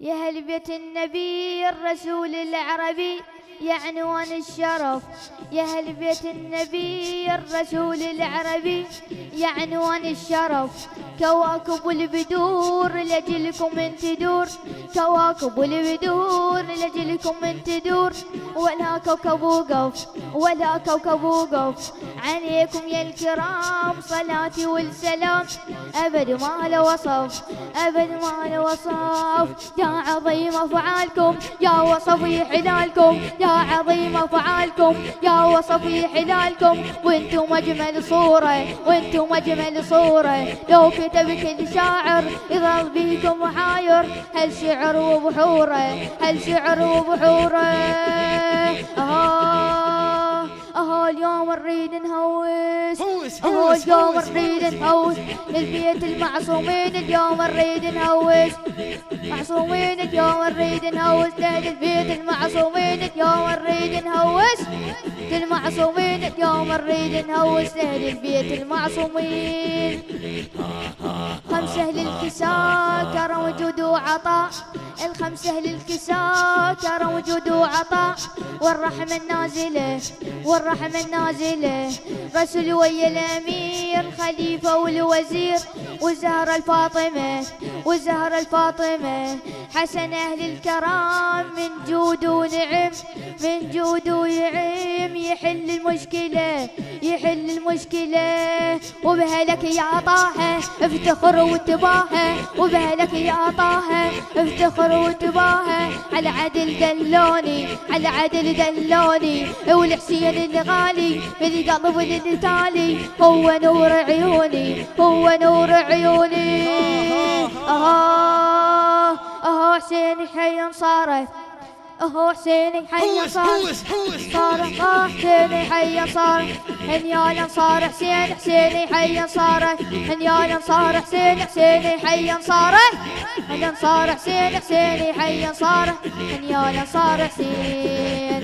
يا هل بيت النبي الرسول العربي يا عنوان الشرف يا هل بيت النبي الرسول العربي. يا عنوان الشرف كواكب البدور لجلكم من تدور كواكب البدور لجلكم من تدور ولا كوكب وقف ولا كوكب وقف عليكم يا الكرام صلاتي والسلام. أبد ما له وصف أبد ما له وصف يا عظيم أفعالكم يا وصفي حلالكم يا عظيم أفعالكم يا وصفي حلالكم. وأنتم أجمل صورة. وأنتم أجمل صورة. لو كتب كل شاعر يظل بيكم محاير هل شعر وبحوره؟ هل شعر وبحوره؟ آه آه اليوم نريد نهوس. هوس اليوم هوس. نريد نهوس. للبيت المعصومين اليوم نريد نهوس. معصومين اليوم نريد نهوس. للبيت المعصومين اليوم نريد نهوس. للمعصومين اليوم نريد نهوس. للبيت المعصومين. خمسة للكساء كرم وجود وعطاء. الخمسة للكساء كرم وجود وعطاء. والرحمة النازلة والرحمة منازله غسل ويا الامير خليفة والوزير والزهره الفاطمة والزهره الفاطمة. حسن أهل الكرام من جود ونعم من جود ويعم يحل المشكلة يحل المشكلة. وبهلك يا طه افتخر وتباهى وبهلك يا طه افتخر وتباهى على عدل دلوني على عدل دلوني. والحسين الغالي بالقلب التالي هو نور عيوني هو نور عيوني. آه آه حسين حي صارت اهو حسين حي صار آه حسين حي صار هنيالا صار حسين حسين حي صار هنيالا صار حسين حسين حي صار هنيالا صار حسين حسين حي صار هنيالا صار حسين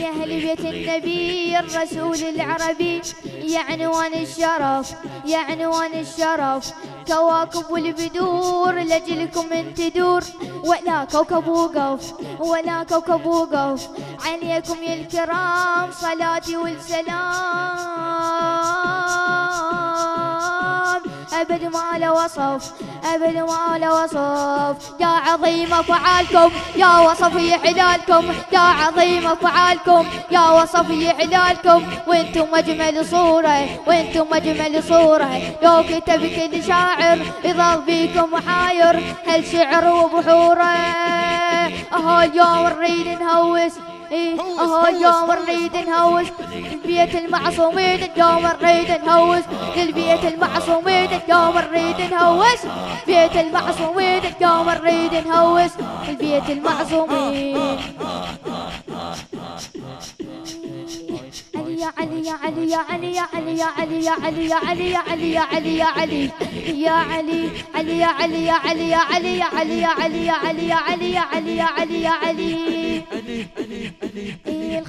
يا أهل بيت النبي الرسول العربي يا عنوان الشرف يا عنوان الشرف. كواكب البدور لجلكم من تدور ولا كوكب وقف ولا كوكب وقف عليكم يا الكرام صلاتي والسلام. أبد ما له وصف أبد ما له وصف. يا عظيم أفعالكم يا وصفي حلالكم يا عظيم أفعالكم يا وصفي حلالكم وأنتم أجمل صورة وأنتم أجمل صورة. لو كتب كل شاعر يظل بيكم محاير هل شعر وبحوره أهو اليوم نريد نهوس. هوس، اهو اليوم. نريد نهوس البيت المعصومين اليوم نريد نهوس للبيت المعصومين اليوم نريد نهوس بيت المعصومين اليوم نريد نهوس البيت المعصومين علي يا علي يا علي يا علي يا علي يا علي يا علي يا علي يا علي يا علي يا علي علي يا علي يا علي يا علي يا علي يا علي يا علي يا علي يا علي يا علي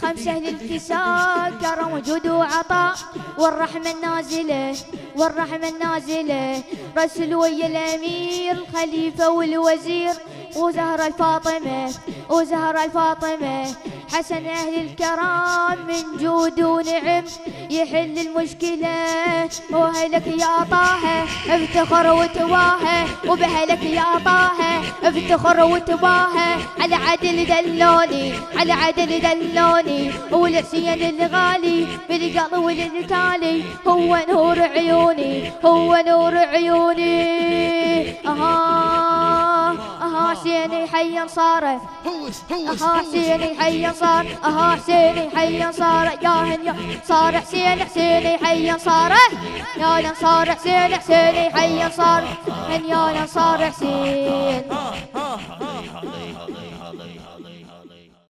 الخمسة للكساء كرم وجود وعطاء. والرحمة النازلة والرحمة النازلة. رسول ويا الأمير خليفة والوزير. وزهرة الفاطمة وزهرة الفاطمة. حسن أهل الكرام من جود ونعم يحل المشكلة. وهلك يا طه افتخر وتواهى وبهلك يا طه افتخر وتواهى على عدل دلوني على عدل دلوني. والحسين الغالي بالقلب والتالي هو نور عيوني هو نور عيوني. أها حسيني حيا هوس هوس أها حسيني حيا صار أها حسيني حيا صار. يا هنيا صار حسين حسيني حيا صار. يا صار حسين حسيني حيا صار. هنيا صار حسين.